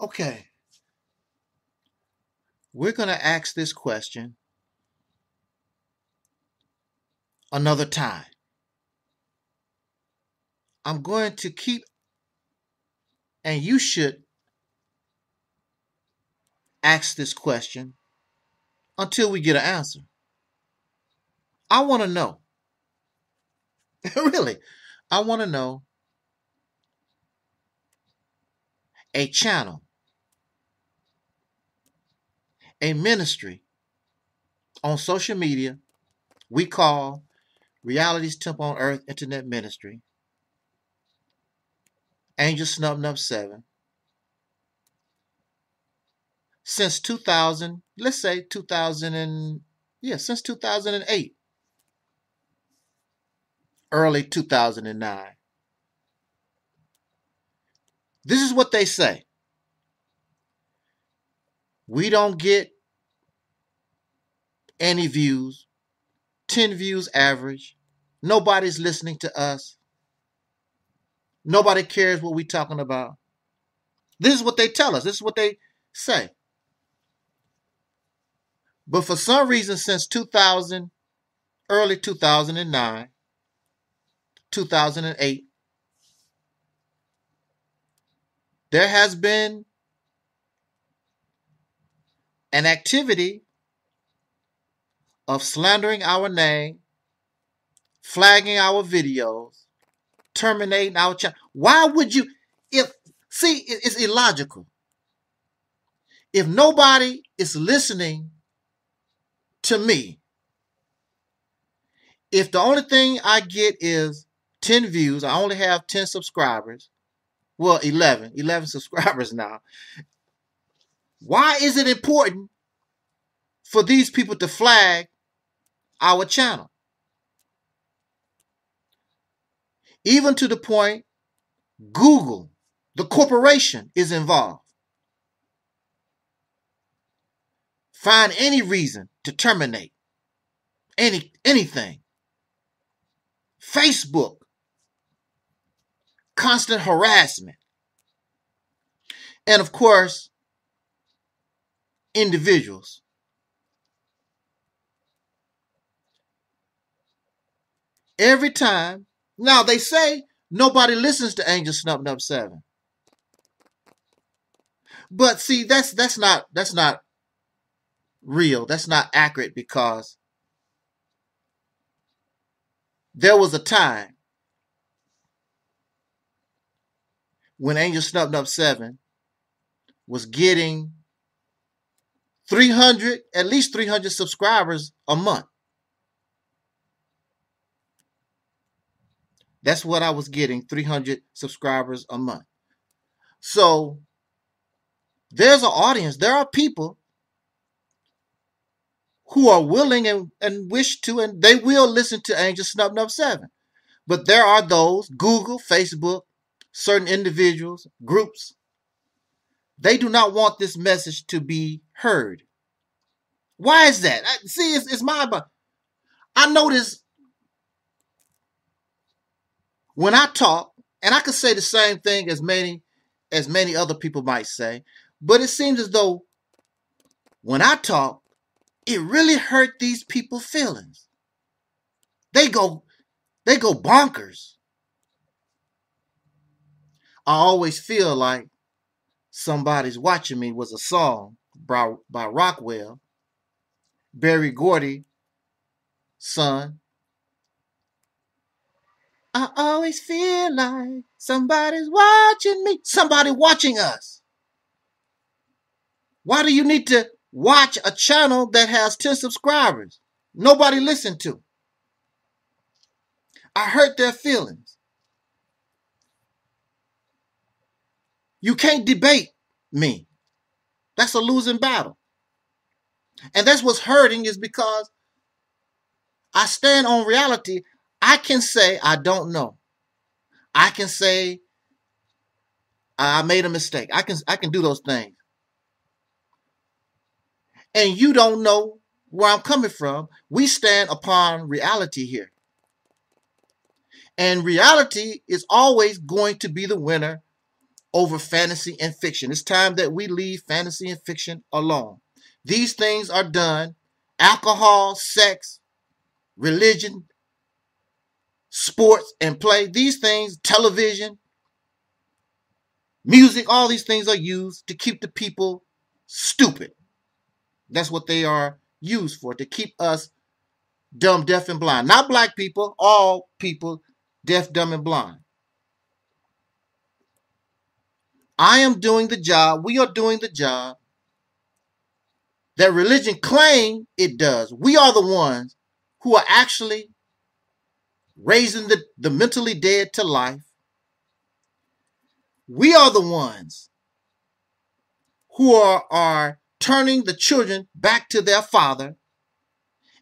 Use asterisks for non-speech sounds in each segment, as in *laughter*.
Okay. We're going to ask this question another time. I'm going to keep, and you should ask this question until we get an answer. I want to know. *laughs* really, I want to know a channel, a ministry on social media we call Reality's Temple on Earth Internet Ministry, Angelsnupnup7. Since 2000, let's say 2000 and yeah, since 2008, early 2009. This is what they say. We don't get any views, 10 views average. Nobody's listening to us. Nobody cares what we're talking about. This is what they tell us. This is what they say. But for some reason, since 2000, early 2009, 2008, there has been an activity of slandering our name, flagging our videos, terminating our channel. Why would you? If see, it's illogical. If nobody is listening to me, if the only thing I get is 10 views, I only have 10 subscribers, well 11 11 *laughs* subscribers now why is it important for these people to flag our channel? Even to the point google the corporation is involved. Find any reason to terminate any anything. Facebook constant harassment. And of course, individuals. Every time, now they say nobody listens to Angelsnupnup7. But see, that's that's not that's not real. That's not accurate because there was a time when Angelsnupnup7 was getting 300, at least 300 subscribers a month. That's what I was getting 300 subscribers a month. So there's an audience, there are people who are willing and, and wish to, and they will listen to Angelsnupnup7. But there are those, Google, Facebook, certain individuals, groups, they do not want this message to be heard. Why is that? See, it's, it's my, but I notice when I talk, and I could say the same thing as many as many other people might say, but it seems as though when I talk, it really hurt these people's feelings. They go, they go bonkers. I always feel like somebody's watching me was a song by, by Rockwell, Berry Gordy, son. I always feel like somebody's watching me. Somebody watching us. Why do you need to watch a channel that has 10 subscribers? Nobody listen to. I hurt their feelings. You can't debate me. That's a losing battle. And that's what's hurting is because I stand on reality. I can say I don't know. I can say I made a mistake. I can I can do those things. And you don't know where I'm coming from. We stand upon reality here. And reality is always going to be the winner over fantasy and fiction. It's time that we leave fantasy and fiction alone. These things are done alcohol, sex, religion, sports, and play. These things, television, music, all these things are used to keep the people stupid. That's what they are used for, to keep us dumb, deaf, and blind. Not black people, all people, deaf, dumb, and blind. I am doing the job, we are doing the job that religion claim it does. We are the ones who are actually raising the, the mentally dead to life. We are the ones who are, are turning the children back to their father,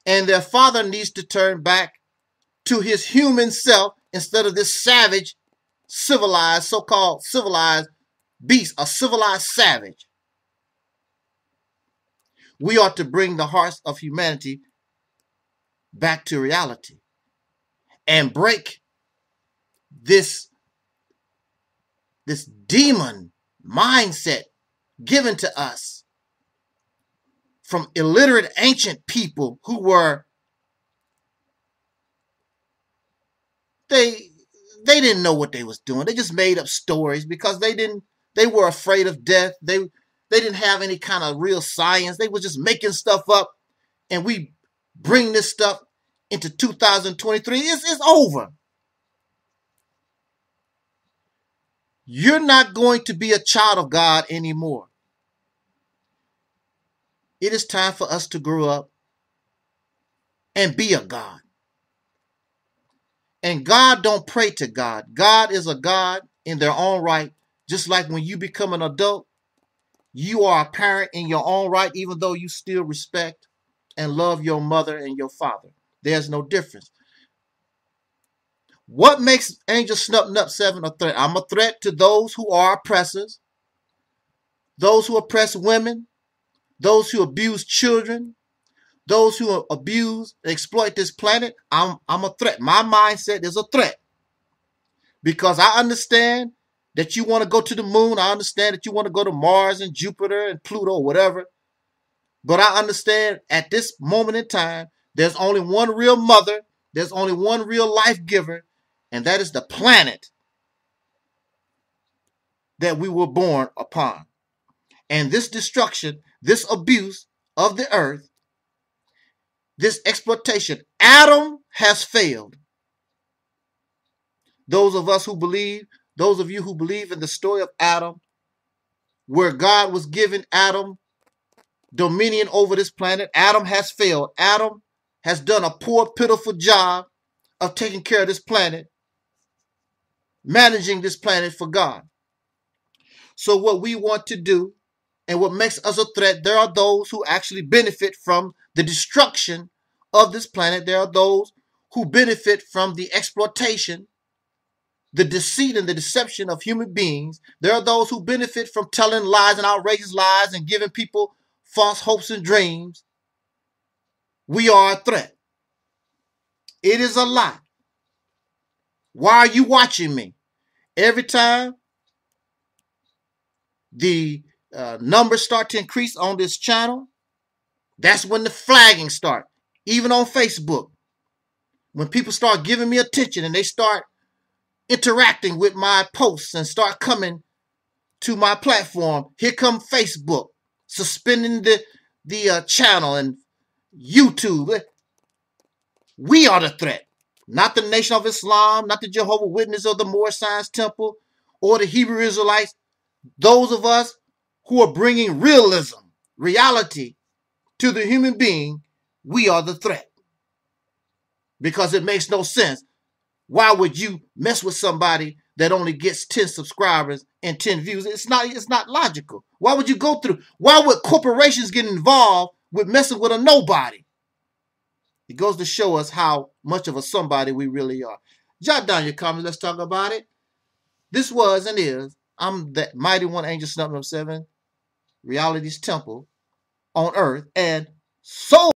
and their father needs to turn back to his human self instead of this savage, civilized, so called civilized beast, a civilized savage. We ought to bring the hearts of humanity back to reality and break this, this demon mindset given to us from illiterate ancient people who were they they didn't know what they was doing. They just made up stories because they didn't they were afraid of death. They they didn't have any kind of real science. They were just making stuff up. And we bring this stuff into 2023. It's, it's over. You're not going to be a child of God anymore. It is time for us to grow up and be a God. And God don't pray to God. God is a God in their own right just like when you become an adult, you are a parent in your own right, even though you still respect and love your mother and your father. There's no difference. What makes Angelsnupnup7 a threat? I'm a threat to those who are oppressors, those who oppress women, those who abuse children, those who abuse and exploit this planet. I'm, I'm a threat. My mindset is a threat because I understand that you want to go to the moon. I understand that you want to go to Mars and Jupiter and Pluto whatever. But I understand at this moment in time, there's only one real mother, there's only one real life giver, and that is the planet that we were born upon. And this destruction, this abuse of the earth, this exploitation, Adam has failed. Those of us who believe those of you who believe in the story of Adam, where God was giving Adam dominion over this planet, Adam has failed. Adam has done a poor, pitiful job of taking care of this planet, managing this planet for God. So, what we want to do and what makes us a threat, there are those who actually benefit from the destruction of this planet. There are those who benefit from the exploitation the deceit and the deception of human beings. There are those who benefit from telling lies and outrageous lies and giving people false hopes and dreams. We are a threat. It is a lie. Why are you watching me? Every time the uh, numbers start to increase on this channel, that's when the flagging start. Even on Facebook, when people start giving me attention and they start interacting with my posts and start coming to my platform. Here come Facebook suspending the the uh, channel and YouTube. We are the threat, not the Nation of Islam, not the Jehovah Witness or the Moorish Science Temple or the Hebrew Israelites. Those of us who are bringing realism, reality to the human being, we are the threat. Because it makes no sense why would you mess with somebody that only gets 10 subscribers and 10 views? It's not it's not logical. Why would you go through? Why would corporations get involved with messing with a nobody? It goes to show us how much of a somebody we really are. Jot down your comments. Let's talk about it. This was and is. I'm that mighty one angel number seven, reality's temple on earth, and so